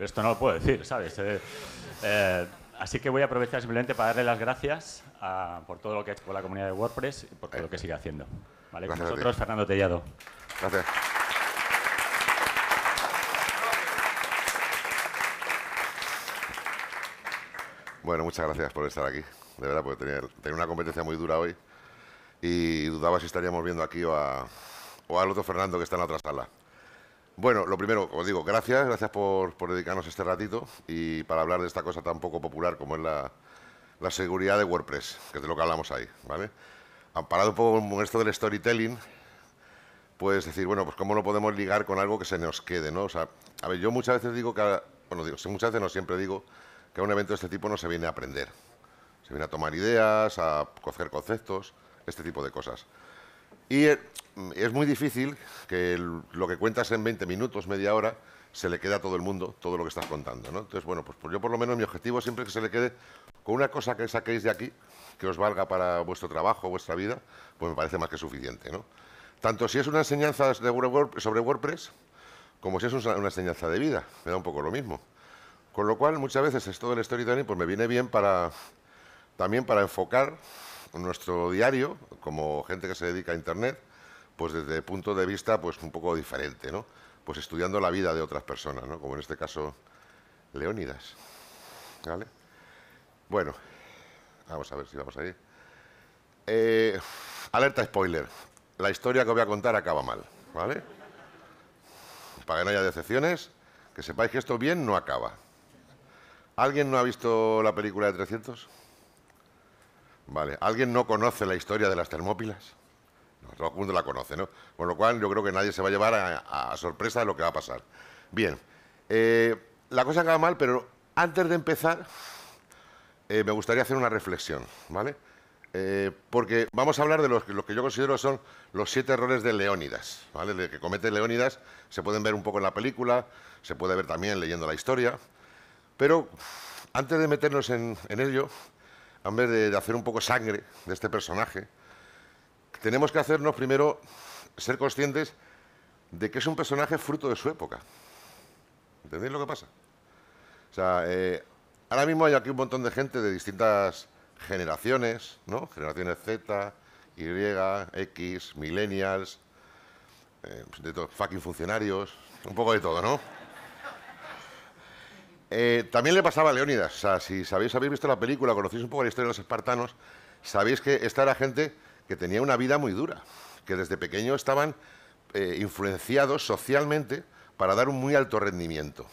Esto no lo puedo decir, ¿sabes? Eh, eh, así que voy a aprovechar simplemente para darle las gracias por todo lo que ha hecho con la comunidad de WordPress y por todo lo que sigue haciendo. ¿Vale? con nosotros, Fernando Tellado. Gracias. Bueno, muchas gracias por estar aquí. De verdad, porque tenía, una competencia muy dura hoy y dudaba si estaríamos viendo aquí o, a, o al otro Fernando que está en la otra sala. Bueno, lo primero, os digo, gracias, gracias por, dedicarnos este ratito y para hablar de esta cosa tan poco popular como es la, seguridad de WordPress, que es de lo que hablamos ahí, ¿vale? Amparado un poco con esto del storytelling, pues decir, bueno, pues cómo lo podemos ligar con algo que se nos quede, ¿no? O sea, a ver, yo muchas veces digo que, bueno, digo, muchas veces no siempre digo que a un evento de este tipo no se viene a aprender, se viene a tomar ideas, a coger conceptos, este tipo de cosas. Y eh, es muy difícil que lo que cuentas en 20 minutos, media hora, se le quede a todo el mundo todo lo que estás contando. ¿no? Entonces, bueno, pues, yo por lo menos mi objetivo siempre es que se le quede con una cosa que saquéis de aquí, que os valga para vuestro trabajo, vuestra vida, pues me parece más que suficiente. ¿no? Tanto si es una enseñanza sobre WordPress, como si es una enseñanza de vida, me da un poco lo mismo. Con lo cual, muchas veces esto del storytelling pues me viene bien para también para enfocar nuestro diario, como gente que se dedica a Internet, pues desde punto de vista pues un poco diferente, ¿no? Pues estudiando la vida de otras personas, ¿no? Como en este caso Leónidas, ¿vale? Bueno, vamos a ver si vamos ahí. Eh, alerta spoiler. La historia que voy a contar acaba mal, ¿vale? Para que no haya decepciones, que sepáis que esto bien no acaba. ¿Alguien no ha visto la película de 300? Vale. ¿Alguien no conoce la historia de las Termópilas? Todo el mundo la conoce, ¿no? Con lo cual yo creo que nadie se va a llevar a, sorpresa de lo que va a pasar. Bien, eh, la cosa acaba mal, pero antes de empezar eh, me gustaría hacer una reflexión, ¿vale? Eh, porque vamos a hablar de los, lo que yo considero son los siete errores de Leónidas, ¿vale? De que comete Leónidas, se pueden ver un poco en la película, se puede ver también leyendo la historia, pero antes de meternos en, ello, en vez de hacer un poco sangre de este personaje, tenemos que hacernos primero ser conscientes de que es un personaje fruto de su época. ¿Entendéis lo que pasa? O sea, eh, ahora mismo hay aquí un montón de gente de distintas generaciones, ¿no? Generaciones Z, Y, X, millennials, eh, de todo, fucking funcionarios, un poco de todo, ¿no? Eh, también le pasaba a Leónidas. O sea, si sabéis, habéis visto la película, conocéis un poco la historia de los espartanos, sabéis que esta era gente que tenía una vida muy dura, que desde pequeño estaban eh, influenciados socialmente para dar un muy alto rendimiento.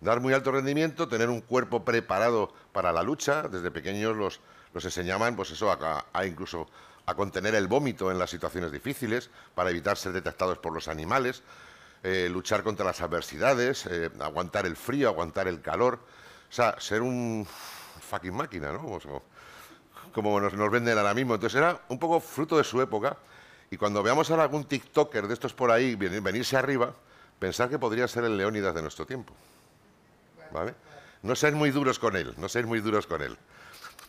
Dar muy alto rendimiento, tener un cuerpo preparado para la lucha, desde pequeños los, los enseñaban pues eso, a, incluso a contener el vómito en las situaciones difíciles, para evitar ser detectados por los animales, eh, luchar contra las adversidades, eh, aguantar el frío, aguantar el calor, o sea, ser un fucking máquina, ¿no? Como nos, nos venden ahora mismo. Entonces era un poco fruto de su época. Y cuando veamos a algún TikToker de estos por ahí venirse arriba, pensar que podría ser el Leónidas de nuestro tiempo. ¿Vale? No ser muy duros con él, no ser muy duros con él.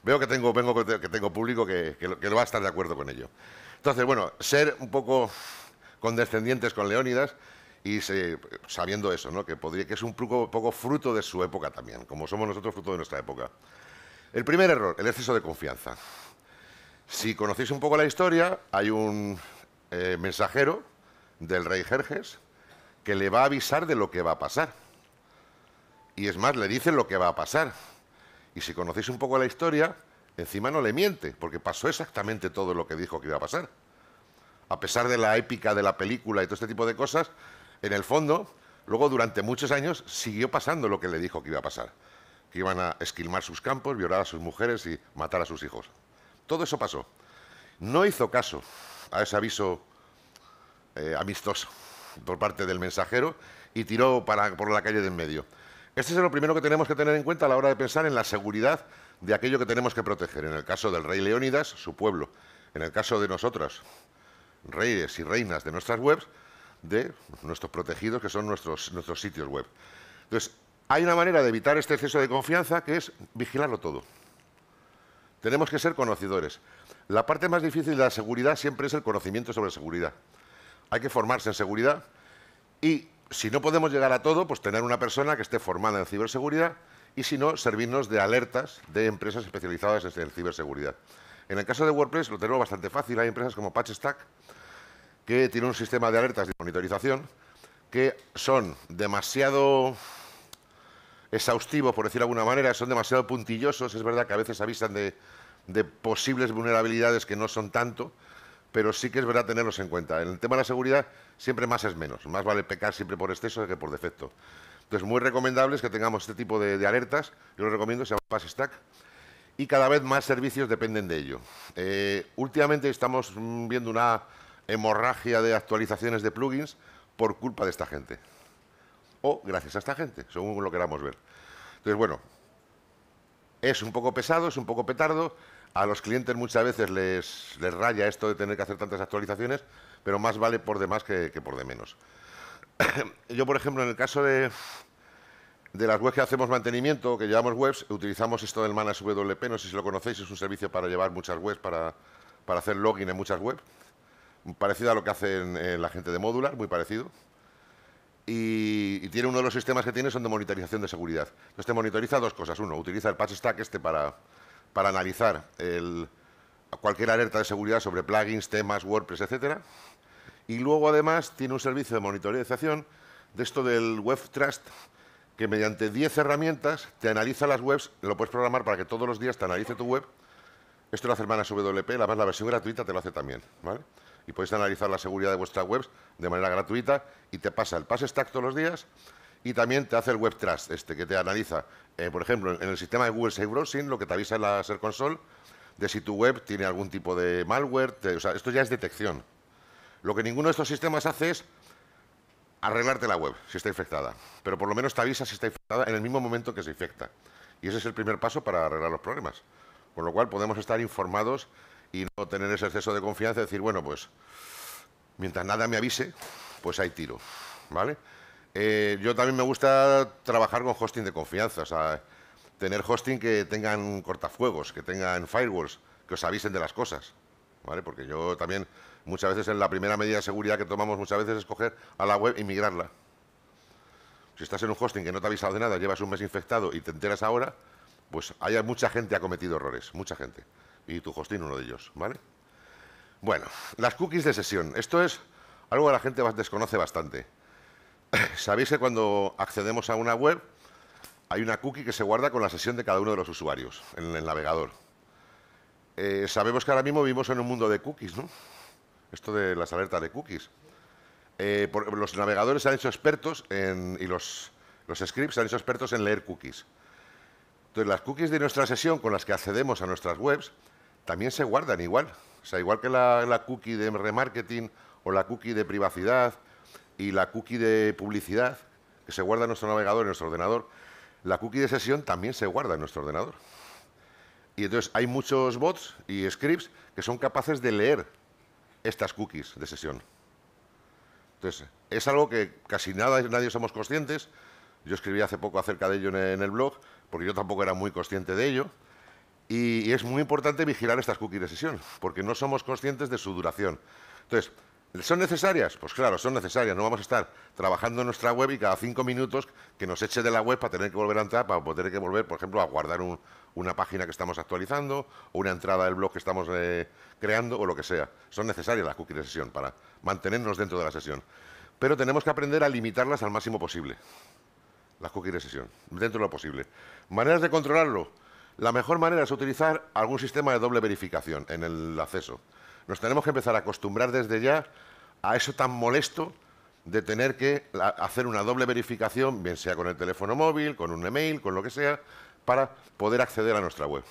Veo que tengo, vengo, que tengo público que, que, va a estar de acuerdo con ello. Entonces, bueno, ser un poco condescendientes con Leónidas y sabiendo eso, ¿no? que, podría, que es un poco, poco fruto de su época también, como somos nosotros fruto de nuestra época. El primer error, el exceso de confianza. Si conocéis un poco la historia, hay un eh, mensajero del rey Jerjes que le va a avisar de lo que va a pasar. Y es más, le dice lo que va a pasar. Y si conocéis un poco la historia, encima no le miente, porque pasó exactamente todo lo que dijo que iba a pasar. A pesar de la épica de la película y todo este tipo de cosas, en el fondo, luego durante muchos años siguió pasando lo que le dijo que iba a pasar que iban a esquilmar sus campos, violar a sus mujeres y matar a sus hijos. Todo eso pasó. No hizo caso a ese aviso eh, amistoso por parte del mensajero y tiró para, por la calle de en medio. Este es lo primero que tenemos que tener en cuenta a la hora de pensar en la seguridad de aquello que tenemos que proteger. En el caso del rey Leónidas, su pueblo. En el caso de nosotras, reyes y reinas de nuestras webs, de nuestros protegidos, que son nuestros, nuestros sitios web. Entonces, hay una manera de evitar este exceso de confianza que es vigilarlo todo. Tenemos que ser conocedores. La parte más difícil de la seguridad siempre es el conocimiento sobre seguridad. Hay que formarse en seguridad y si no podemos llegar a todo, pues tener una persona que esté formada en ciberseguridad y si no, servirnos de alertas de empresas especializadas en ciberseguridad. En el caso de WordPress lo tenemos bastante fácil. Hay empresas como PatchStack que tienen un sistema de alertas de monitorización que son demasiado exhaustivos, por decirlo de alguna manera, son demasiado puntillosos. Es verdad que a veces avisan de, posibles vulnerabilidades que no son tanto, pero sí que es verdad tenerlos en cuenta. En el tema de la seguridad, siempre más es menos. Más vale pecar siempre por exceso que por defecto. Entonces, muy recomendables que tengamos este tipo de, alertas. Yo lo recomiendo, se llama PassStack. Y cada vez más servicios dependen de ello. Eh, últimamente estamos viendo una hemorragia de actualizaciones de plugins por culpa de esta gente. Gracias a esta gente, según lo queramos ver. Entonces, bueno, es un poco pesado, es un poco petardo. A los clientes muchas veces les, raya esto de tener que hacer tantas actualizaciones, pero más vale por demás que, que por de menos. yo, por ejemplo, en el caso de, de las webs que hacemos mantenimiento, que llevamos webs, utilizamos esto del Manas WP, no sé si lo conocéis, es un servicio para llevar muchas webs, para, para hacer login en muchas webs, parecido a lo que hace la gente de Modular, muy parecido. Y, tiene uno de los sistemas que tiene son de monitorización de seguridad. Entonces te monitoriza dos cosas. Uno, utiliza el patch stack este para, para analizar cualquier alerta de seguridad sobre plugins, temas, WordPress, etcétera. Y luego, además, tiene un servicio de monitorización de esto del Web Trust, que mediante 10 herramientas te analiza las webs, lo puedes programar para que todos los días te analice tu web. Esto lo hace Hermanas WP, además la versión gratuita te lo hace también, ¿vale? Y puedes analizar la seguridad de vuestras webs de manera gratuita y te pasa el Pass Stack todos los días y también te hace el Web Trust, este, que te analiza, eh, por ejemplo, en el sistema de Google Safe Browsing, lo que te avisa en la Ser Console, de si tu web tiene algún tipo de malware, esto ya es detección, lo que ninguno de estos sistemas hace es arreglarte la web si está infectada, pero por lo menos te avisa si está infectada en el mismo momento que se infecta. Y ese es el primer paso para arreglar los problemas. Con lo cual podemos estar informados y no tener ese exceso de confianza decir, bueno, pues mientras nada me avise, pues hay tiro. ¿Vale? Eh, yo también me gusta trabajar con hosting de confianza, o sea, tener hosting que tengan cortafuegos, que tengan firewalls, que os avisen de las cosas. ¿Vale? Porque yo también Muchas veces en la primera medida de seguridad que tomamos muchas veces es coger a la web y migrarla. Si estás en un hosting que no te ha avisado de nada, llevas un mes infectado y te enteras ahora, pues hay mucha gente ha cometido errores, mucha gente. Y tu hosting uno de ellos, ¿vale? Bueno, las cookies de sesión. Esto es algo que la gente desconoce bastante. Sabéis que cuando accedemos a una web hay una cookie que se guarda con la sesión de cada uno de los usuarios en el navegador. Eh, sabemos que ahora mismo vivimos en un mundo de cookies, ¿no? esto de las alertas de cookies. Eh, los navegadores han hecho expertos en, y los, los scripts han hecho expertos en leer cookies. Entonces, las cookies de nuestra sesión con las que accedemos a nuestras webs también se guardan igual. O sea, igual que la, cookie de remarketing o la cookie de privacidad y la cookie de publicidad que se guarda en nuestro navegador, en nuestro ordenador, la cookie de sesión también se guarda en nuestro ordenador. Y entonces hay muchos bots y scripts que son capaces de leer estas cookies de sesión. Entonces, es algo que casi nada, nadie somos conscientes. Yo escribí hace poco acerca de ello en el blog, porque yo tampoco era muy consciente de ello. Y, es muy importante vigilar estas cookies de sesión, porque no somos conscientes de su duración. Entonces, ¿son necesarias? Pues claro, son necesarias. No vamos a estar trabajando en nuestra web y cada cinco minutos que nos eche de la web para tener que volver a entrar, para poder que volver, por ejemplo, a guardar un, una página que estamos actualizando o una entrada del blog que estamos eh, creando o lo que sea. Son necesarias las cookies de sesión para mantenernos dentro de la sesión. Pero tenemos que aprender a limitarlas al máximo posible. Las cookies de sesión, dentro de lo posible. Maneras de controlarlo. La mejor manera es utilizar algún sistema de doble verificación en el acceso. Nos tenemos que empezar a acostumbrar desde ya a eso tan molesto de tener que hacer una doble verificación, bien sea con el teléfono móvil, con un email, con lo que sea, para poder acceder a nuestra web.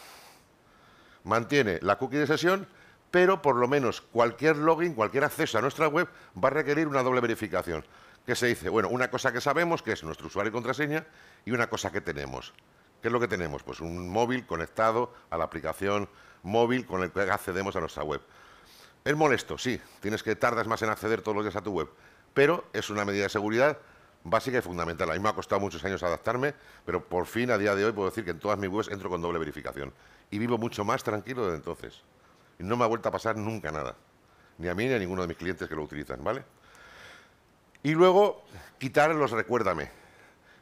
Mantiene la cookie de sesión, pero por lo menos cualquier login, cualquier acceso a nuestra web va a requerir una doble verificación. ¿Qué se dice? Bueno, una cosa que sabemos, que es nuestro usuario y contraseña, y una cosa que tenemos. ¿Qué es lo que tenemos? Pues un móvil conectado a la aplicación móvil con el que accedemos a nuestra web. Es molesto, sí, tienes que tardas más en acceder todos los días a tu web, pero es una medida de seguridad básica y fundamental. A mí me ha costado muchos años adaptarme, pero por fin a día de hoy puedo decir que en todas mis webs entro con doble verificación. Y vivo mucho más tranquilo desde entonces. Y no me ha vuelto a pasar nunca nada. Ni a mí ni a ninguno de mis clientes que lo utilizan, ¿vale? Y luego, quitar los recuérdame.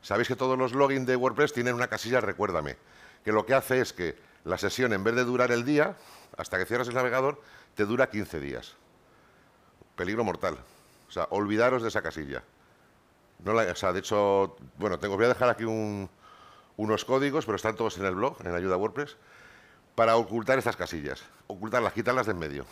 Sabéis que todos los logins de WordPress tienen una casilla recuérdame, que lo que hace es que la sesión, en vez de durar el día, hasta que cierras el navegador, te dura 15 días. Peligro mortal. O sea, olvidaros de esa casilla. No la, o sea, de hecho, bueno, tengo, voy a dejar aquí unos códigos, pero están todos en el blog, en ayuda WordPress, para ocultar estas casillas. Ocultarlas, quitarlas de en medio.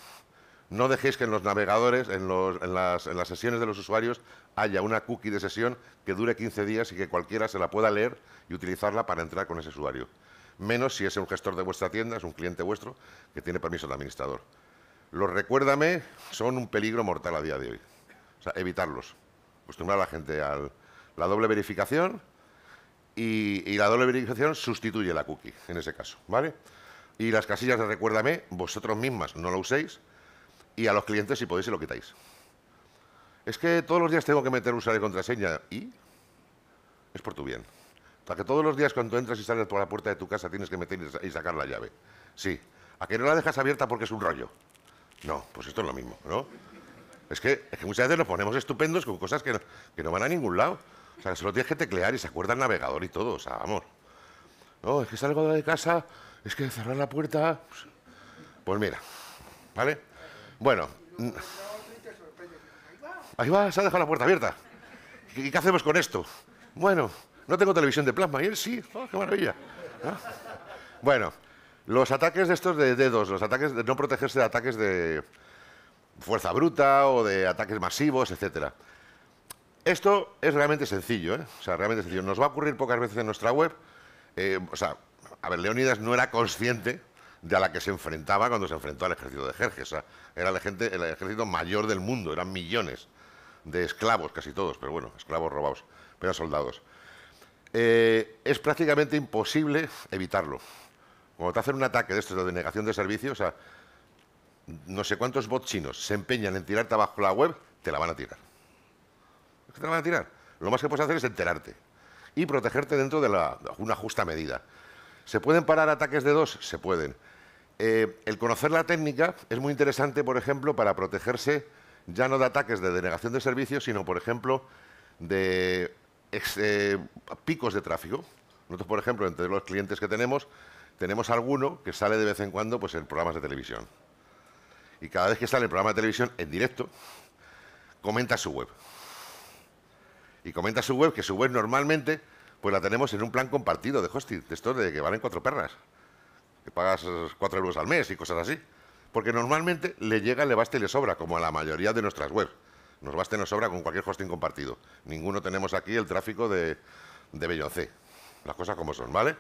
No dejéis que en los navegadores, en, las, sesiones de los usuarios, haya una cookie de sesión que dure 15 días y que cualquiera se la pueda leer y utilizarla para entrar con ese usuario. Menos si es un gestor de vuestra tienda, es un cliente vuestro, que tiene permiso de administrador. Los recuérdame son un peligro mortal a día de hoy. O sea, evitarlos. Acostumbrar a la gente a la doble verificación y, la doble verificación sustituye la cookie, en ese caso, ¿vale? Y las casillas de recuérdame, vosotros mismas no lo uséis y a los clientes, si podéis, se lo quitáis. Es que todos los días tengo que meter usuario y contraseña y es por tu bien. O que todos los días cuando entras y sales por la puerta de tu casa tienes que meter y sacar la llave. Sí. ¿A que no la dejas abierta porque es un rollo? No, pues esto es lo mismo, ¿no? Es que, muchas veces nos ponemos estupendos con cosas que no, van a ningún lado. O sea, que solo tienes que teclear y se acuerda el navegador y todo. O sea, vamos. No, es que salgo de casa, es que cerrar la puerta. Pues, pues mira, ¿vale? Bueno. Ahí va, se ha dejado la puerta abierta. ¿Y qué hacemos con esto? Bueno, no tengo televisión de plasma. Y él sí. Oh, ¡Qué maravilla! Bueno, los ataques de estos de dedos, los ataques de no protegerse de ataques de fuerza bruta o de ataques masivos, etcétera. Esto es realmente sencillo, ¿eh? O sea, realmente sencillo. Nos va a ocurrir pocas veces en nuestra web. Eh, o sea, a ver, Leónidas no era consciente de la que se enfrentaba cuando se enfrentó al ejército de Jerjes. O sea, era el, ejército mayor del mundo, eran millones de esclavos, casi todos, pero bueno, esclavos robados, pero soldados. Eh, es prácticamente imposible evitarlo. Cuando te hacen un ataque de estos de denegación de servicios, o sea, no sé cuántos bots chinos se empeñan en tirarte abajo la web, te la van a tirar. ¿Es que te la van a tirar? Lo más que puedes hacer es enterarte y protegerte dentro de, una justa medida. ¿Se pueden parar ataques de dos? Se pueden. Eh, el conocer la técnica es muy interesante, por ejemplo, para protegerse ya no de ataques de denegación de servicios, sino, por ejemplo, de eh, picos de tráfico. Nosotros, por ejemplo, entre los clientes que tenemos, tenemos alguno que sale de vez en cuando pues, en programas de televisión. Y cada vez que sale el programa de televisión en directo, comenta su web. Y comenta su web, que su web normalmente pues la tenemos en un plan compartido de hosting, de estos de que valen cuatro perras, que pagas cuatro euros al mes y cosas así. Porque normalmente le llega, le basta y le sobra, como a la mayoría de nuestras webs. Nos basta y nos sobra con cualquier hosting compartido. Ninguno tenemos aquí el tráfico de, de Beyoncé. Las cosas como son, ¿vale?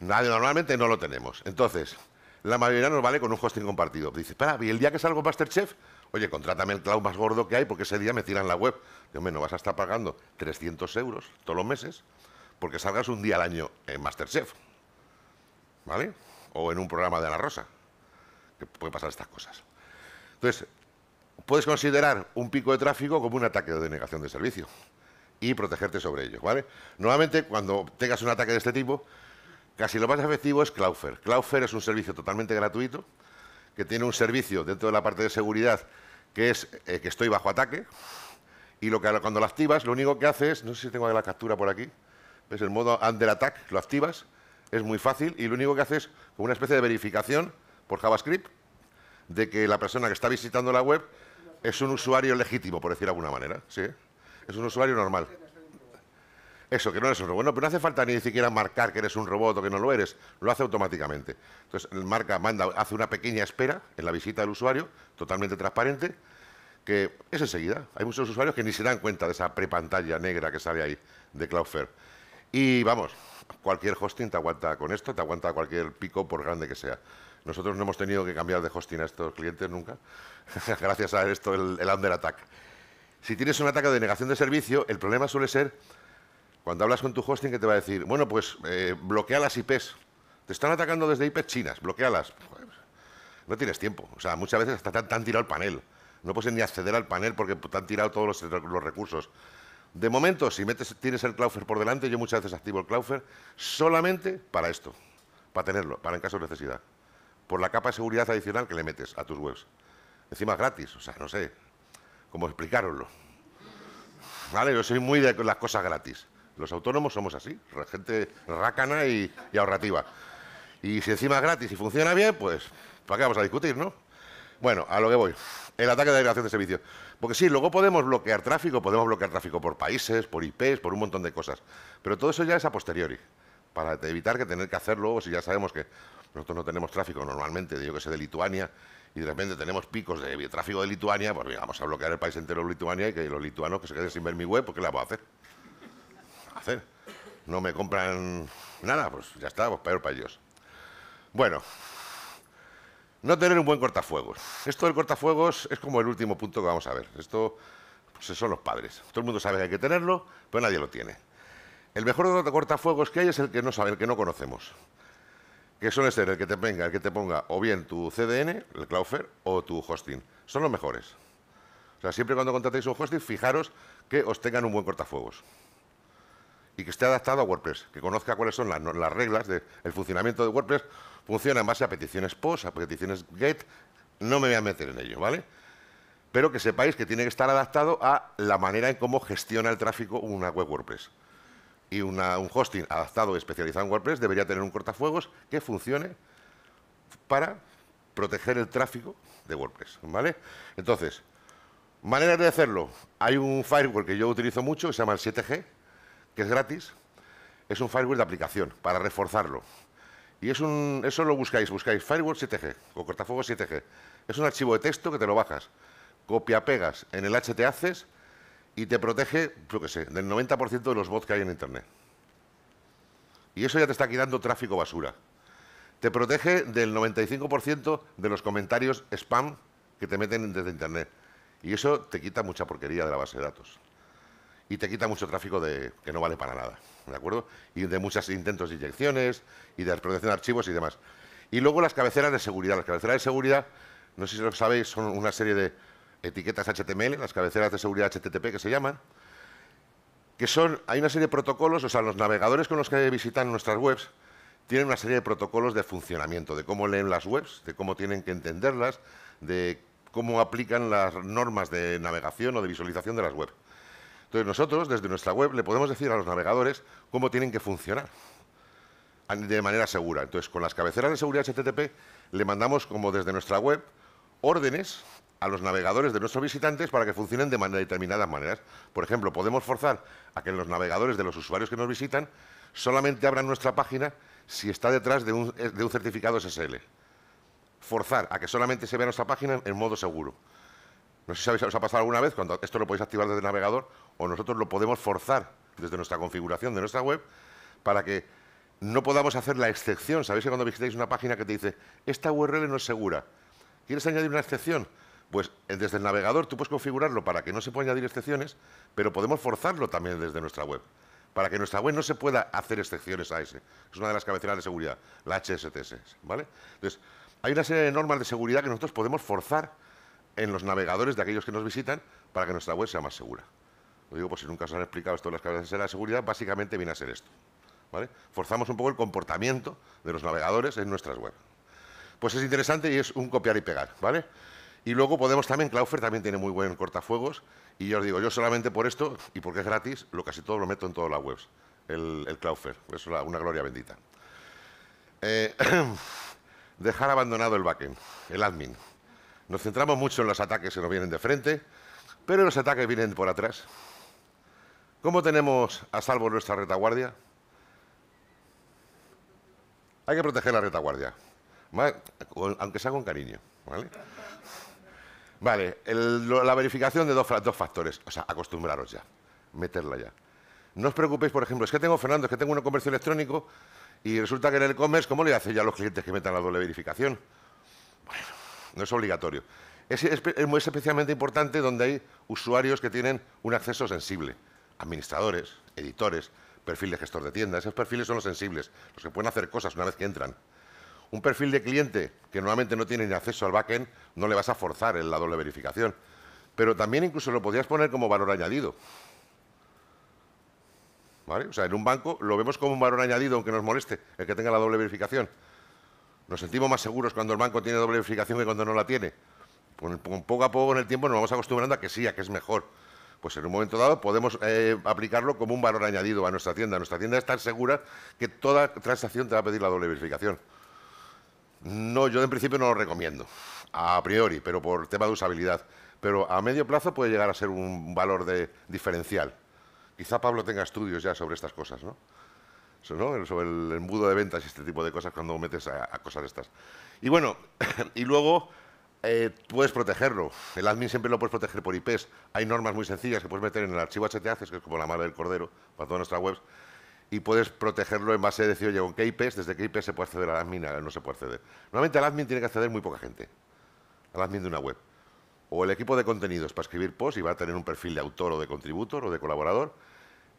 Nadie, normalmente no lo tenemos. Entonces, la mayoría nos vale con un hosting compartido. Dice, espera, y el día que salgo Masterchef, oye, contrátame el cloud más gordo que hay porque ese día me tiran la web. Digo, hombre, no vas a estar pagando 300 euros todos los meses porque salgas un día al año en Masterchef. ¿Vale? O en un programa de Ana Rosa. Que puede pasar estas cosas. Entonces, puedes considerar un pico de tráfico como un ataque de denegación de servicio y protegerte sobre ello, ¿vale? Nuevamente, cuando tengas un ataque de este tipo, casi lo más efectivo es Cloudflare. Cloudflare es un servicio totalmente gratuito que tiene un servicio dentro de la parte de seguridad que es eh, que estoy bajo ataque y lo que cuando lo activas, lo único que hace es, no sé si tengo la captura por aquí, ves el modo under attack, lo activas, es muy fácil y lo único que hace es una especie de verificación por JavaScript de que la persona que está visitando la web es un usuario legítimo, por decir de alguna manera. ¿sí? Es un usuario normal. Eso, que no eres un robot. No, pero no hace falta ni siquiera marcar que eres un robot o que no lo eres. Lo hace automáticamente. Entonces, marca manda, hace una pequeña espera en la visita del usuario, totalmente transparente, que es enseguida. Hay muchos usuarios que ni se dan cuenta de esa prepantalla negra que sale ahí de Cloudflare. Y vamos, cualquier hosting te aguanta con esto, te aguanta cualquier pico por grande que sea. Nosotros no hemos tenido que cambiar de hosting a estos clientes nunca, gracias a esto, el, under attack. Si tienes un ataque de negación de servicio, el problema suele ser cuando hablas con tu hosting que te va a decir, bueno, pues eh, bloquea las IPs. Te están atacando desde IPs chinas, bloquealas. no tienes tiempo. O sea, muchas veces hasta te han, tirado el panel. No puedes ni acceder al panel porque te han tirado todos los, recursos. De momento, si metes, tienes el Cloudflare por delante, yo muchas veces activo el Cloudflare solamente para esto, para tenerlo, para en caso de necesidad por la capa de seguridad adicional que le metes a tus webs. Encima gratis, o sea, no sé cómo explicaroslo. ¿vale? Yo soy muy de las cosas gratis. Los autónomos somos así, gente rácana y, ahorrativa. Y si encima es gratis y funciona bien, pues, ¿para qué vamos a discutir, no? Bueno, a lo que voy. El ataque de agregación de servicio. Porque sí, luego podemos bloquear tráfico, podemos bloquear tráfico por países, por IPs, por un montón de cosas. Pero todo eso ya es a posteriori, para evitar que tener que hacerlo, si ya sabemos que nosotros no tenemos tráfico normalmente, de, que sé, de Lituania, y de repente tenemos picos de tráfico de Lituania, pues vamos a bloquear el país entero de Lituania y que los lituanos que se queden sin ver mi web, ¿por qué la voy a hacer? hacer? No me compran nada, pues ya está, pues peor para ellos. Bueno, no tener un buen cortafuegos. Esto del cortafuegos es como el último punto que vamos a ver. Esto pues son los padres. Todo el mundo sabe que hay que tenerlo, pero nadie lo tiene. El mejor cortafuegos que hay es el que no sabe, el que no conocemos que suele ser el que te venga, el que te ponga o bien tu CDN, el Cloudflare, o tu hosting. Son los mejores. O sea, siempre cuando contratéis un hosting, fijaros que os tengan un buen cortafuegos. Y que esté adaptado a WordPress, que conozca cuáles son las, reglas del funcionamiento de WordPress. Funciona en base a peticiones POST, a peticiones GET. No me voy a meter en ello, ¿vale? Pero que sepáis que tiene que estar adaptado a la manera en cómo gestiona el tráfico una web WordPress y un hosting adaptado especializado en WordPress debería tener un cortafuegos que funcione para proteger el tráfico de WordPress, ¿vale? Entonces, maneras de hacerlo. Hay un firewall que yo utilizo mucho, que se llama el 7G, que es gratis. Es un firewall de aplicación, para reforzarlo. Y es un, eso lo buscáis, buscáis firewall 7G, o cortafuegos 7G. Es un archivo de texto que te lo bajas, copia, pegas en el HT Access y te protege, yo qué sé, del 90% de los bots que hay en Internet. Y eso ya te está quitando tráfico basura. Te protege del 95% de los comentarios spam que te meten desde Internet. Y eso te quita mucha porquería de la base de datos. Y te quita mucho tráfico de, que no vale para nada. ¿De acuerdo? Y de muchos intentos de inyecciones y de protección de archivos y demás. Y luego las cabeceras de seguridad. Las cabeceras de seguridad, no sé si lo sabéis, son una serie de etiquetas HTML, las cabeceras de seguridad HTTP que se llaman, que son, hay una serie de protocolos, o sea, los navegadores con los que visitan nuestras webs tienen una serie de protocolos de funcionamiento, de cómo leen las webs, de cómo tienen que entenderlas, de cómo aplican las normas de navegación o de visualización de las webs. Entonces nosotros, desde nuestra web, le podemos decir a los navegadores cómo tienen que funcionar de manera segura. Entonces, con las cabeceras de seguridad HTTP le mandamos, como desde nuestra web, órdenes a los navegadores de nuestros visitantes para que funcionen de manera, determinadas maneras. Por ejemplo, podemos forzar a que los navegadores de los usuarios que nos visitan solamente abran nuestra página si está detrás de un, de un certificado SSL. Forzar a que solamente se vea nuestra página en modo seguro. No sé si os ha pasado alguna vez, cuando esto lo podéis activar desde el navegador, o nosotros lo podemos forzar desde nuestra configuración de nuestra web para que no podamos hacer la excepción. Sabéis que cuando visitáis una página que te dice, esta URL no es segura, ¿quieres añadir una excepción? Pues eh, desde el navegador tú puedes configurarlo para que no se pueda añadir excepciones, pero podemos forzarlo también desde nuestra web, para que nuestra web no se pueda hacer excepciones a ese. Es una de las cabeceras de seguridad, la HSTS, ¿vale? Entonces, hay una serie de normas de seguridad que nosotros podemos forzar en los navegadores de aquellos que nos visitan para que nuestra web sea más segura. Lo digo por si nunca os han explicado esto de las cabeceras de seguridad, básicamente viene a ser esto. ¿vale? Forzamos un poco el comportamiento de los navegadores en nuestras web. Pues es interesante y es un copiar y pegar, ¿vale? Y luego podemos también, Cloudflare también tiene muy buen cortafuegos. Y yo os digo, yo solamente por esto, y porque es gratis, lo casi todo lo meto en todas las webs, el, el Cloudflare. Es una, gloria bendita. Eh, dejar abandonado el backend, el admin. Nos centramos mucho en los ataques que nos vienen de frente, pero los ataques vienen por atrás. ¿Cómo tenemos a salvo nuestra retaguardia? Hay que proteger la retaguardia, aunque sea con cariño. ¿vale? Vale, la verificación de dos, factores. O sea, acostumbraros ya, meterla ya. No os preocupéis, por ejemplo, es que tengo, Fernando, es que tengo un comercio electrónico y resulta que en el e-commerce, ¿cómo le hace ya a los clientes que metan la doble verificación? Bueno, no es obligatorio. Es, es, especialmente importante donde hay usuarios que tienen un acceso sensible. Administradores, editores, perfil de gestor de tienda. Esos perfiles son los sensibles, los que pueden hacer cosas una vez que entran. Un perfil de cliente que normalmente no tiene ni acceso al backend, no le vas a forzar en la doble verificación. Pero también incluso lo podrías poner como valor añadido. ¿Vale? O sea, en un banco lo vemos como un valor añadido, aunque nos moleste el que tenga la doble verificación. Nos sentimos más seguros cuando el banco tiene doble verificación que cuando no la tiene. Poco a poco en el tiempo nos vamos acostumbrando a que sí, a que es mejor. pues en un momento dado podemos eh, aplicarlo como un valor añadido a nuestra tienda. Nuestra tienda está segura que toda transacción te va a pedir la doble verificación. No, yo en principio no lo recomiendo, a priori, pero por tema de usabilidad. Pero a medio plazo puede llegar a ser un valor de diferencial. Quizá Pablo tenga estudios ya sobre estas cosas, ¿no? Sobre el embudo de ventas y este tipo de cosas cuando metes a, a cosas estas. Y bueno, y luego eh, puedes protegerlo. El admin siempre lo puedes proteger por IPs. Hay normas muy sencillas que puedes meter en el archivo HTACES, que es como la madre del cordero para toda nuestra web, y puedes protegerlo en base a decir, oye, ¿con qué IPs? ¿Desde qué IP se puede acceder al admin? No se puede acceder. Normalmente al admin tiene que acceder muy poca gente, al admin de una web. O el equipo de contenidos para escribir posts y va a tener un perfil de autor o de contributor o de colaborador.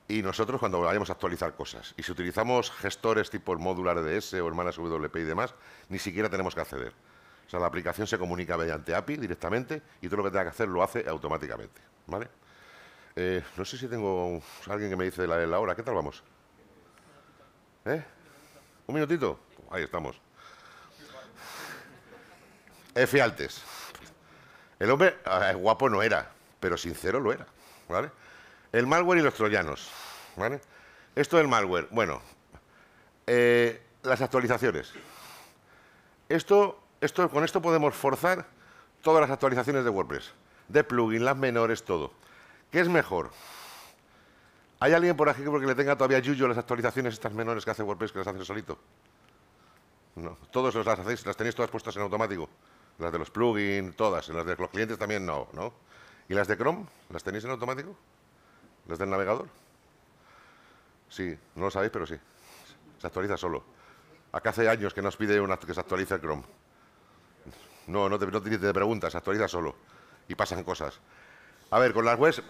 Y nosotros cuando vayamos a actualizar cosas. Y si utilizamos gestores tipo el módulo RDS o el Manage WP y demás, ni siquiera tenemos que acceder. O sea, la aplicación se comunica mediante API directamente y todo lo que tenga que hacer lo hace automáticamente. ¿Vale? Eh, no sé si tengo alguien que me dice la, la hora. ¿Qué tal vamos? ¿Eh? ¿Un minutito? Ahí estamos. Efialtes. El hombre guapo no era, pero sincero lo era. ¿Vale? El malware y los troyanos. Esto del malware. Bueno, eh, las actualizaciones. Esto con esto podemos forzar todas las actualizaciones de WordPress, de plugin, las menores, todo. ¿Qué es mejor? ¿Hay alguien por aquí que le tenga todavía yuyo las actualizaciones estas menores que hace WordPress que las hace solito? No, todos las hacéis, las tenéis todas puestas en automático. Las de los plugins, todas. Las de los clientes también no, ¿no? ¿Y las de Chrome? ¿Las tenéis en automático? ¿Las del navegador? Sí, no lo sabéis, pero sí. Se actualiza solo. Acá hace años que nos pide que se actualice el Chrome. No, no te, no preguntas, actualiza solo. Y pasan cosas. A ver, con las webs,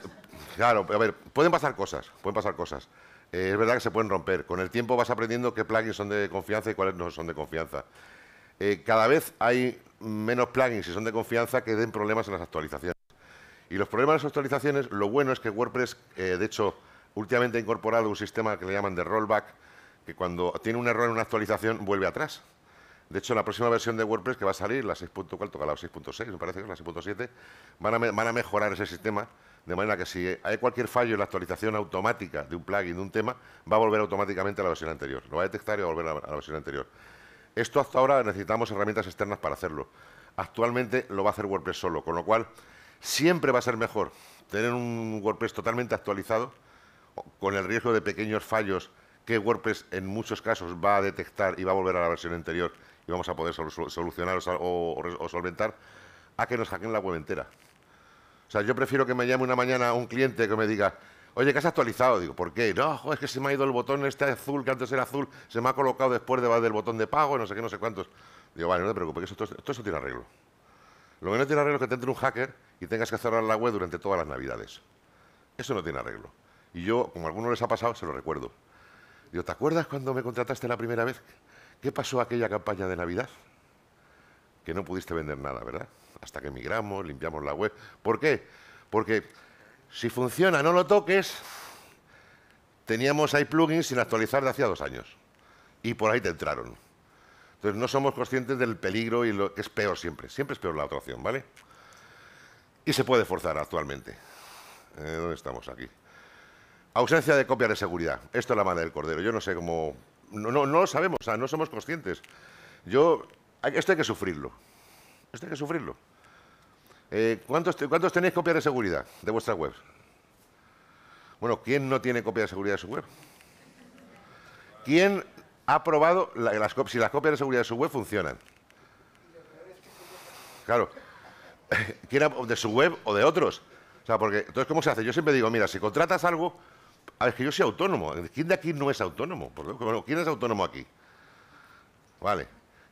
claro, a ver, pueden pasar cosas, pueden pasar cosas. Eh, es verdad que se pueden romper. Con el tiempo vas aprendiendo qué plugins son de confianza y cuáles no son de confianza. Eh, cada vez hay menos plugins y son de confianza que den problemas en las actualizaciones. Y los problemas en las actualizaciones, lo bueno es que WordPress, eh, de hecho, últimamente ha incorporado un sistema que le llaman de rollback, que cuando tiene un error en una actualización vuelve atrás. De hecho, la próxima versión de WordPress que va a salir, la 6.4, la 6.6, me parece que es la 6.7, van, van a, mejorar ese sistema de manera que si hay cualquier fallo en la actualización automática de un plugin, de un tema, va a volver automáticamente a la versión anterior. Lo va a detectar y va a volver a la, versión anterior. Esto hasta ahora necesitamos herramientas externas para hacerlo. Actualmente lo va a hacer WordPress solo, con lo cual siempre va a ser mejor tener un WordPress totalmente actualizado, con el riesgo de pequeños fallos que WordPress en muchos casos va a detectar y va a volver a la versión anterior y vamos a poder solucionar o, solventar a que nos hackeen la web entera. O sea, yo prefiero que me llame una mañana un cliente que me diga, oye, ¿qué has actualizado? Digo, ¿por qué? No, es que se me ha ido el botón este azul, que antes era azul, se me ha colocado después de, del botón de pago, no sé qué, no sé cuántos. Digo, vale, no te preocupes, que todo, eso tiene arreglo. Lo que no tiene arreglo es que te entre un hacker y tengas que cerrar la web durante todas las navidades. Eso no tiene arreglo. Y yo, como a algunos les ha pasado, se lo recuerdo. Digo, ¿te acuerdas cuando me contrataste la primera vez? ¿Qué pasó aquella campaña de Navidad? Que no pudiste vender nada, ¿verdad? Hasta que migramos, limpiamos la web. ¿Por qué? Porque si funciona, no lo toques. Teníamos ahí plugins sin actualizar de hacía dos años. Y por ahí te entraron. Entonces no somos conscientes del peligro y lo que es peor siempre. Siempre es peor la otra opción, ¿vale? Y se puede forzar actualmente. Eh, ¿Dónde estamos aquí? Ausencia de copias de seguridad. Esto es la mano del cordero. Yo no sé cómo no, no, lo sabemos, o sea, no somos conscientes. Yo, esto hay que sufrirlo. Esto hay que sufrirlo. Eh, ¿cuántos, ¿Cuántos tenéis copias de seguridad de vuestra web? Bueno, ¿quién no tiene copia de seguridad de su web? ¿Quién ha probado si las copias de seguridad de su web funcionan? Claro. ¿Quién de su web o de otros? O sea, porque, entonces, ¿cómo se hace? Yo siempre digo, mira, si contratas algo, a ver, que yo soy autónomo. ¿Quién de aquí no es autónomo? Bueno, ¿quién es autónomo aquí? Vale.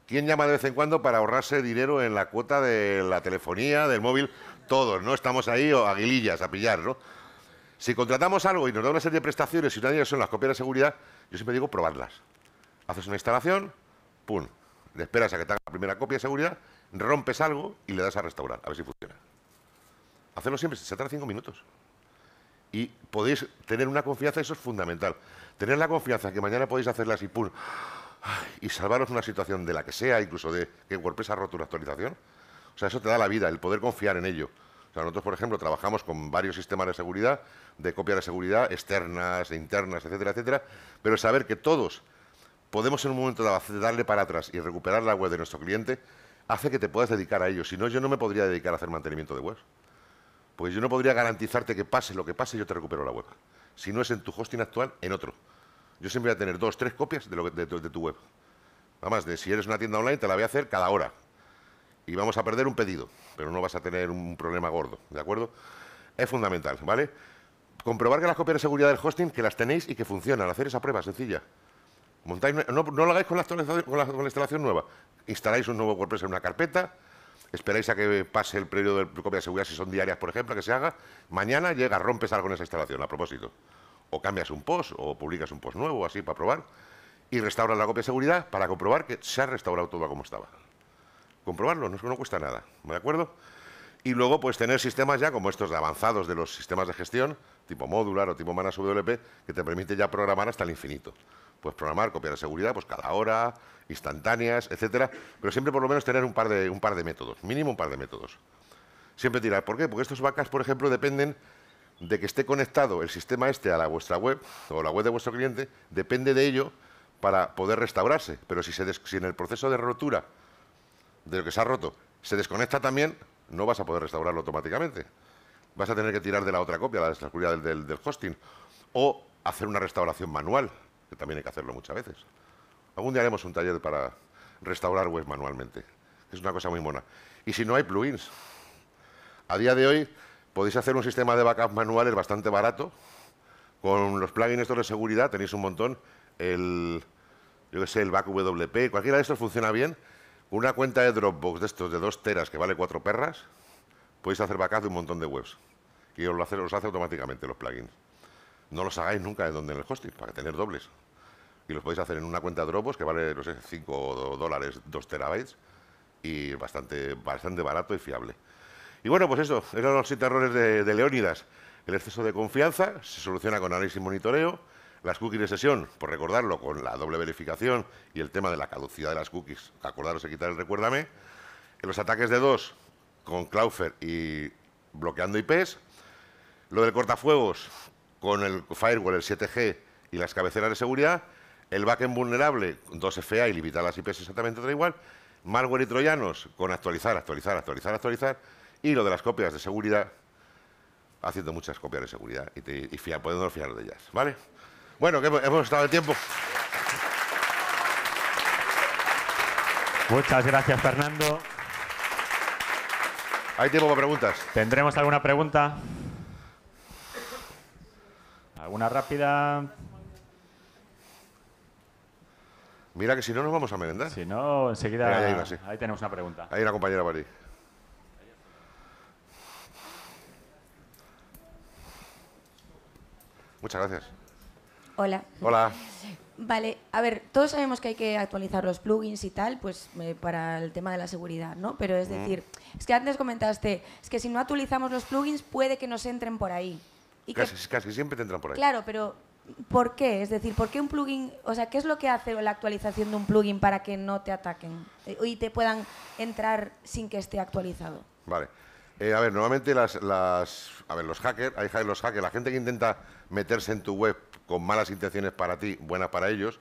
¿Quién llama de vez en cuando para ahorrarse dinero en la cuota de la telefonía, del móvil? Todos, ¿no? Estamos ahí o aguilillas a pillar, ¿no? Si contratamos algo y nos da una serie de prestaciones y una de ellas son las copias de seguridad, yo siempre digo probarlas. Haces una instalación, pum, le esperas a que te haga la primera copia de seguridad, rompes algo y le das a restaurar, a ver si funciona. Hacerlo siempre, se trata cinco minutos y podéis tener una confianza, eso es fundamental. Tener la confianza que mañana podéis hacerla así, pum, y salvaros una situación de la que sea, incluso de que WordPress ha roto una actualización. O sea, eso te da la vida, el poder confiar en ello. O sea, nosotros, por ejemplo, trabajamos con varios sistemas de seguridad, de copia de seguridad, externas, internas, etcétera, etcétera, pero saber que todos podemos en un momento dado darle para atrás y recuperar la web de nuestro cliente, hace que te puedas dedicar a ello. Si no, yo no me podría dedicar a hacer mantenimiento de web. Pues yo no podría garantizarte que pase lo que pase, yo te recupero la web. Si no es en tu hosting actual, en otro. Yo siempre voy a tener dos, tres copias de, de, tu web. Además, de si eres una tienda online, te la voy a hacer cada hora. Y vamos a perder un pedido, pero no vas a tener un problema gordo, ¿de acuerdo? Es fundamental, ¿vale? Comprobar que las copias de seguridad del hosting, que las tenéis y que funcionan. Hacer esa prueba sencilla. No, lo hagáis con la, con la instalación nueva. Instaláis un nuevo WordPress en una carpeta, esperáis a que pase el periodo de copia de seguridad, si son diarias, por ejemplo, que se haga. Mañana llega, rompes algo en esa instalación, a propósito. O cambias un post, o publicas un post nuevo, así, para probar. Y restauras la copia de seguridad para comprobar que se ha restaurado todo como estaba. Comprobarlo, no, no cuesta nada, ¿de acuerdo? Y luego, pues tener sistemas ya como estos avanzados de los sistemas de gestión, tipo modular o tipo Manas WP, que te permite ya programar hasta el infinito. Puedes programar copias de seguridad pues cada hora, instantáneas, etcétera, pero siempre por lo menos tener un par de, un par de métodos, mínimo un par de métodos. Siempre tirar. ¿Por qué? Porque estos vacas, por ejemplo, dependen de que esté conectado el sistema este a la vuestra web o la web de vuestro cliente, depende de ello para poder restaurarse. Pero si, se si en el proceso de rotura de lo que se ha roto se desconecta también, no vas a poder restaurarlo automáticamente. Vas a tener que tirar de la otra copia, la de seguridad del, del hosting, o hacer una restauración manual también hay que hacerlo muchas veces. Algún día haremos un taller para restaurar webs manualmente, es una cosa muy mona. Y si no hay plugins, a día de hoy podéis hacer un sistema de backup manuales bastante barato, con los plugins estos de seguridad tenéis un montón, el, yo que sé, el backup WP, cualquiera de estos funciona bien, una cuenta de Dropbox de estos de dos teras que vale cuatro perras, podéis hacer backup de un montón de webs. Y os lo hace, automáticamente los plugins. No los hagáis nunca de donde en el hosting, para tener dobles y los podéis hacer en una cuenta Dropbox que vale, no sé, 5 dólares, 2 terabytes y bastante, bastante barato y fiable. Y bueno, pues eso, eran los siete errores de, Leónidas. El exceso de confianza se soluciona con análisis y monitoreo. Las cookies de sesión, por recordarlo, con la doble verificación y el tema de la caducidad de las cookies, acordaros de quitar el recuérdame. los ataques de dos, con Cloudflare y bloqueando IPs. Lo del cortafuegos, con el firewall, el 7G y las cabeceras de seguridad el backend vulnerable, 2FA y limitar las IPs exactamente da igual. Malware y troyanos con actualizar, actualizar, actualizar, actualizar. Y lo de las copias de seguridad, haciendo muchas copias de seguridad y, te, y fiar, podemos fiar de ellas. ¿Vale? Bueno, que hemos estado de tiempo. Muchas gracias, Fernando. ¿Hay tiempo para preguntas? ¿Tendremos alguna pregunta? ¿Alguna rápida? Mira que si no nos vamos a merendar. Si no, enseguida ahí, tenemos una pregunta. Hay una compañera para ti. Muchas gracias. Hola. Hola. Vale, a ver, todos sabemos que hay que actualizar los plugins y tal, pues eh, para el tema de la seguridad, ¿no? Pero es decir, es que antes comentaste, es que si no actualizamos los plugins puede que nos entren por ahí. Y casi, casi siempre te entran por ahí. Claro, pero ¿Por qué? Es decir, ¿por qué un plugin, o sea, qué es lo que hace la actualización de un plugin para que no te ataquen eh, y te puedan entrar sin que esté actualizado? Vale. Eh, a ver, normalmente las, las, a ver, los hackers, hay los hackers, la gente que intenta meterse en tu web con malas intenciones para ti, buenas para ellos,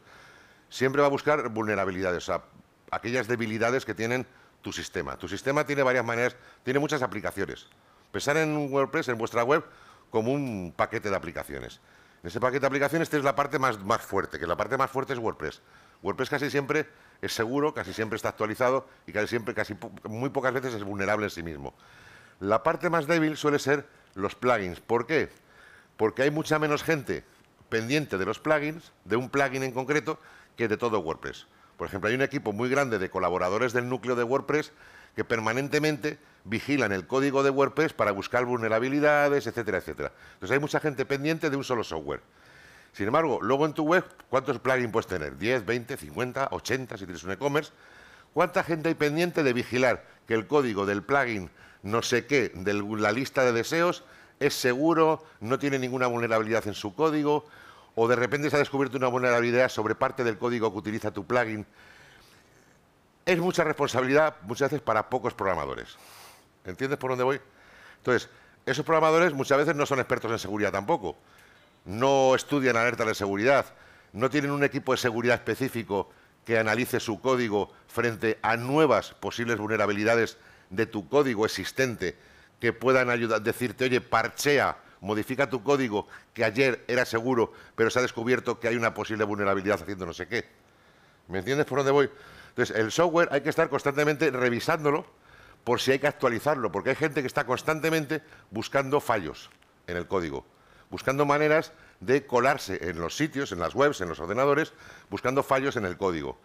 siempre va a buscar vulnerabilidades, o aquellas debilidades que tienen tu sistema. Tu sistema tiene varias maneras, tiene muchas aplicaciones. Pensar en WordPress, en vuestra web, como un paquete de aplicaciones. En ese paquete de aplicaciones esta es la parte más, más fuerte, que la parte más fuerte es WordPress. WordPress casi siempre es seguro, casi siempre está actualizado y casi siempre, casi muy pocas veces es vulnerable en sí mismo. La parte más débil suele ser los plugins. ¿Por qué? Porque hay mucha menos gente pendiente de los plugins, de un plugin en concreto, que de todo WordPress. Por ejemplo, hay un equipo muy grande de colaboradores del núcleo de WordPress que permanentemente vigilan el código de WordPress para buscar vulnerabilidades, etcétera, etcétera. Entonces hay mucha gente pendiente de un solo software. Sin embargo, luego en tu web, ¿cuántos plugins puedes tener? ¿10, 20, 50, 80 si tienes un e-commerce? ¿Cuánta gente hay pendiente de vigilar que el código del plugin no sé qué, de la lista de deseos, es seguro, no tiene ninguna vulnerabilidad en su código, o de repente se ha descubierto una vulnerabilidad sobre parte del código que utiliza tu plugin? Es mucha responsabilidad muchas veces para pocos programadores. ¿Entiendes por dónde voy? Entonces, esos programadores muchas veces no son expertos en seguridad tampoco. No estudian alertas de seguridad. No tienen un equipo de seguridad específico que analice su código frente a nuevas posibles vulnerabilidades de tu código existente que puedan ayudar, decirte, oye, parchea, modifica tu código que ayer era seguro, pero se ha descubierto que hay una posible vulnerabilidad haciendo no sé qué. ¿Me entiendes por dónde voy? Entonces, el software hay que estar constantemente revisándolo por si hay que actualizarlo, porque hay gente que está constantemente buscando fallos en el código, buscando maneras de colarse en los sitios, en las webs, en los ordenadores, buscando fallos en el código.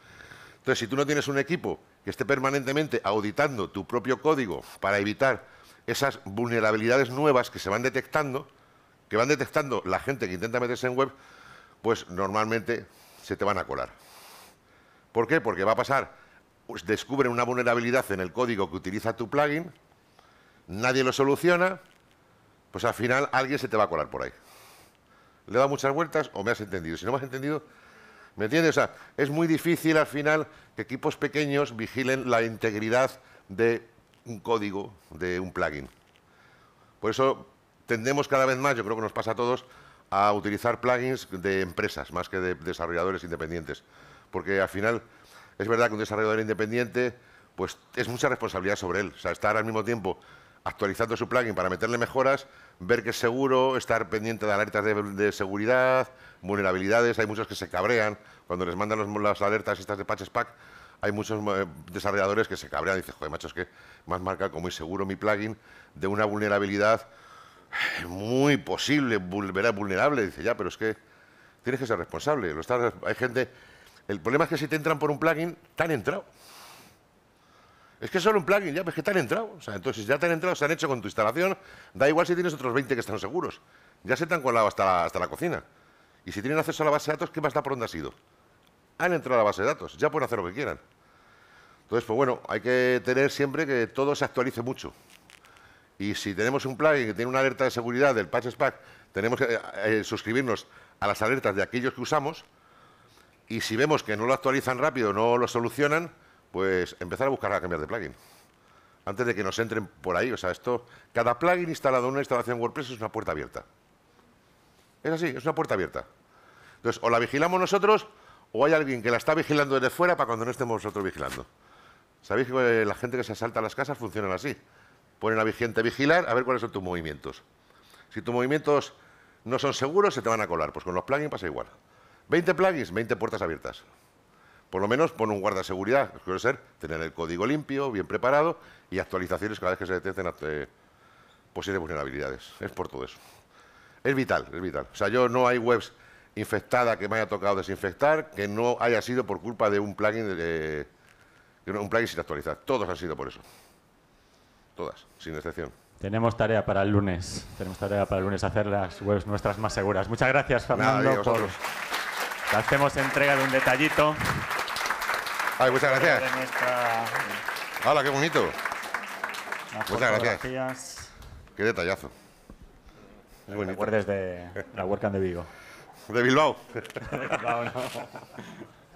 Entonces, si tú no tienes un equipo que esté permanentemente auditando tu propio código para evitar esas vulnerabilidades nuevas que se van detectando, que van detectando la gente que intenta meterse en web, pues normalmente se te van a colar. ¿Por qué? Porque va a pasar, pues descubren una vulnerabilidad en el código que utiliza tu plugin, nadie lo soluciona, pues al final alguien se te va a colar por ahí. ¿Le dado muchas vueltas o me has entendido? Si no me has entendido, ¿me entiendes? O sea, es muy difícil al final que equipos pequeños vigilen la integridad de un código, de un plugin. Por eso tendemos cada vez más, yo creo que nos pasa a todos, a utilizar plugins de empresas más que de desarrolladores independientes porque al final es verdad que un desarrollador independiente pues es mucha responsabilidad sobre él. O sea, estar al mismo tiempo actualizando su plugin para meterle mejoras, ver que es seguro, estar pendiente de alertas de, seguridad, vulnerabilidades. Hay muchos que se cabrean cuando les mandan las alertas estas de Patches Pack. Hay muchos eh, desarrolladores que se cabrean y dicen, joder, macho, es que más marca como muy seguro mi plugin de una vulnerabilidad muy posible, vulnerable. Dice, ya, pero es que tienes que ser responsable. Lo hay gente el problema es que si te entran por un plugin, te han entrado. Es que solo un plugin, ya, pues que te han entrado. O sea, entonces ya te han entrado, se han hecho con tu instalación, da igual si tienes otros 20 que están seguros. Ya se te han colado hasta la, hasta la cocina. Y si tienen acceso a la base de datos, ¿qué más da por dónde ha sido? Han entrado a la base de datos, ya pueden hacer lo que quieran. Entonces, pues bueno, hay que tener siempre que todo se actualice mucho. Y si tenemos un plugin que tiene una alerta de seguridad del Patch Pack, tenemos que eh, eh, suscribirnos a las alertas de aquellos que usamos y si vemos que no lo actualizan rápido, no lo solucionan, pues empezar a buscar a cambiar de plugin. Antes de que nos entren por ahí. O sea, esto, cada plugin instalado en una instalación WordPress es una puerta abierta. Es así, es una puerta abierta. Entonces, o la vigilamos nosotros o hay alguien que la está vigilando desde fuera para cuando no estemos nosotros vigilando. Sabéis que la gente que se asalta a las casas funciona así. Ponen a vigente vigilar a ver cuáles son tus movimientos. Si tus movimientos no son seguros, se te van a colar. Pues con los plugins pasa igual. 20 plugins, 20 puertas abiertas. Por lo menos pon un guarda seguridad, que suele ser tener el código limpio, bien preparado y actualizaciones cada vez que se detecten eh, posibles vulnerabilidades. Es por todo eso. Es vital, es vital. O sea, yo no hay webs infectada que me haya tocado desinfectar que no haya sido por culpa de un plugin de, un plugin sin actualizar. Todos han sido por eso. Todas, sin excepción. Tenemos tarea para el lunes. Tenemos tarea para el lunes hacer las webs nuestras más seguras. Muchas gracias, Fernando, por hacemos entrega de un detallito. Ay, muchas gracias. ¡Hala, qué bonito! Muchas gracias. Qué detallazo. Es bonito. de la WordCamp de Vigo. De Bilbao. de Bilbao, no.